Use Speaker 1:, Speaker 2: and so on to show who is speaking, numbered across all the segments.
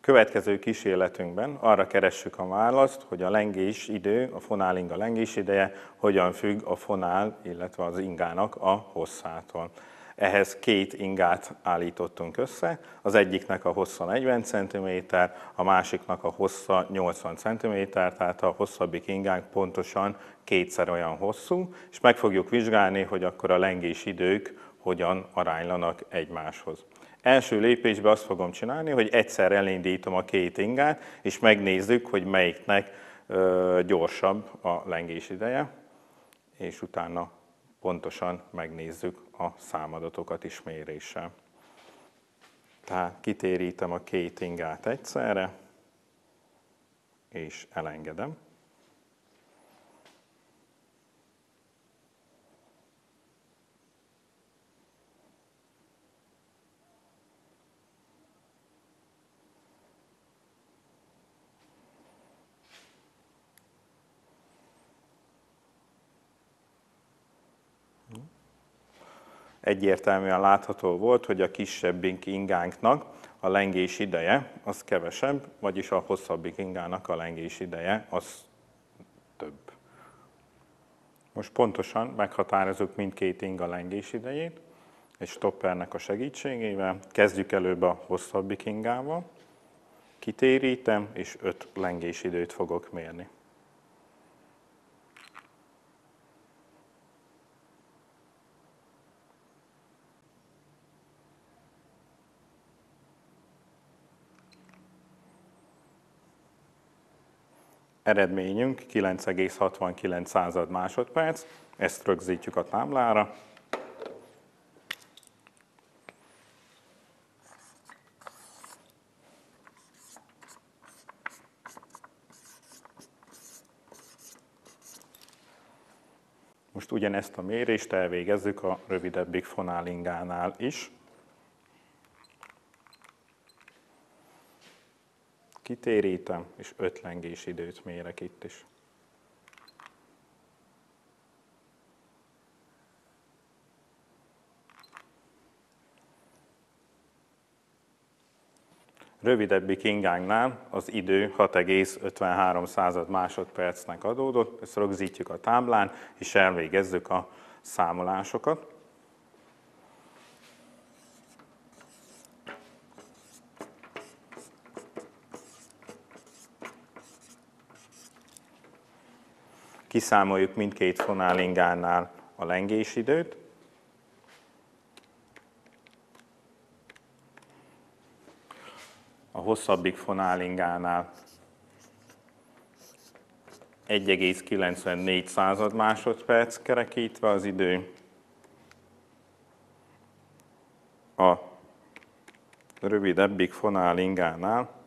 Speaker 1: Következő kísérletünkben arra keressük a választ, hogy a lengés idő, a fonálinga lengés ideje hogyan függ a fonál, illetve az ingának a hosszától. Ehhez két ingát állítottunk össze, az egyiknek a hossza 40 cm, a másiknak a hossza 80 cm, tehát a hosszabbik ingánk pontosan kétszer olyan hosszú, és meg fogjuk vizsgálni, hogy akkor a lengés idők hogyan aránylanak egymáshoz. Első lépésben azt fogom csinálni, hogy egyszer elindítom a két ingát, és megnézzük, hogy melyiknek gyorsabb a lengés ideje, és utána pontosan megnézzük a számadatokat is méréssel. Tehát kitérítem a két ingát egyszerre, és elengedem. Egyértelműen látható volt, hogy a kisebbik ingánknak a lengés ideje az kevesebb, vagyis a hosszabbik ingának a lengés ideje az több. Most pontosan meghatározunk mindkét inga lengés idejét, egy stoppernek a segítségével. Kezdjük előbb a hosszabbik ingával, kitérítem, és öt lengés időt fogok mérni. Eredményünk 9,69 század másodperc, ezt rögzítjük a táblára. Most ugyanezt a mérést elvégezzük a rövidebbik fonálingánál is. Kitérítem, és öt lengés időt mérek itt is. Rövidebbik ingánknál az idő 6,53 század másodpercnek adódott, ezt rögzítjük a táblán, és elvégezzük a számolásokat. Kiszámoljuk mindkét fonálingánál a lengésidőt. A hosszabbik fonálingánál 1,94 század másodperc kerekítve az idő. A rövidebbik fonálingánál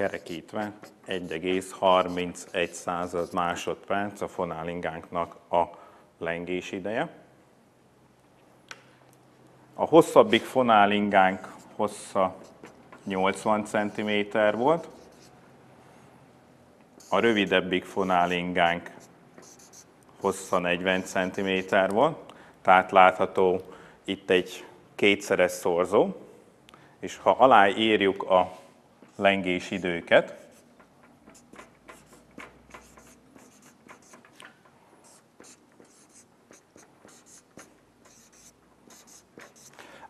Speaker 1: kerekítve 1,31 század másodperc a fonálingánknak a lengés ideje. A hosszabbik fonálingánk hossza 80 cm volt, a rövidebbik fonálingánk hossza 40 cm volt, tehát látható itt egy kétszeres szorzó, és ha aláírjuk a lengés időket.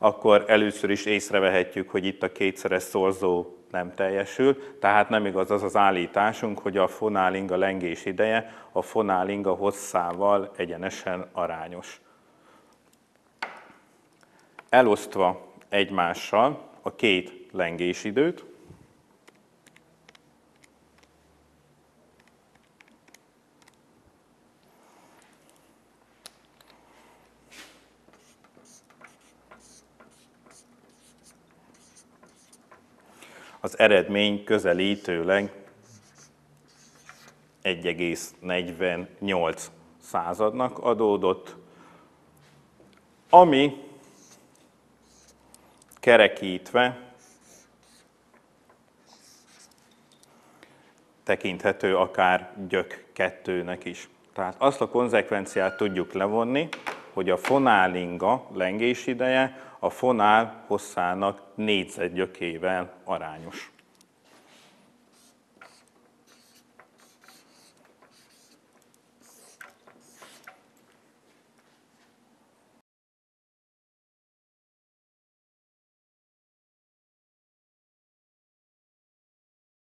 Speaker 1: akkor először is észrevehetjük, hogy itt a kétszeres szorzó nem teljesül, tehát nem igaz az az állításunk, hogy a fonálinga lengés ideje a fonálinga hosszával egyenesen arányos. Elosztva egymással a két lengésidőt, az eredmény közelítőleg 1,48 századnak adódott, ami kerekítve tekinthető akár gyök kettőnek is. Tehát azt a konzekvenciát tudjuk levonni, hogy a fonálinga lengés ideje a fonál hosszának négyzetgyökével arányos.